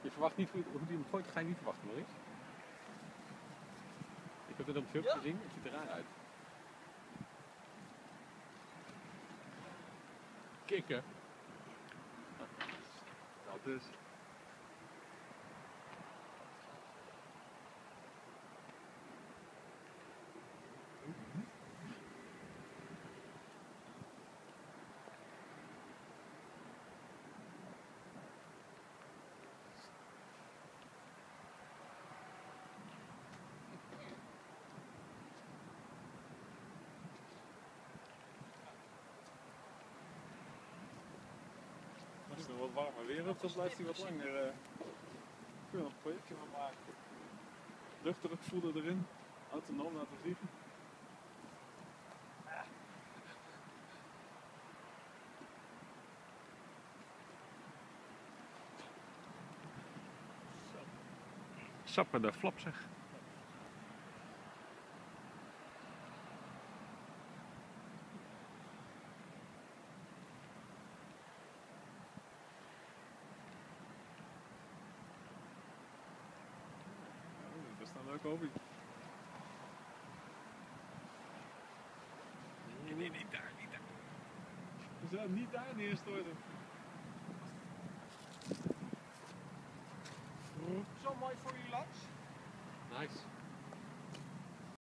Je verwacht niet hoe, hoe die hem gooit, ga je niet verwachten, Maurice. Ik heb het op filmpje Ja. gezien, het ziet er raar uit. Kikken. Dat dus. Als wat warmer weer hebt, dan blijft hij wat langer. eh kun je nog een projectje van maken. Luchtdruk voelen erin, autonoom laten vliegen. Sappen de flap zeg. Ja, leuke hobby. Nee, nee, niet daar, niet daar. We zullen niet daar neerstorten. Zo mooi voor jullie langs. Nice.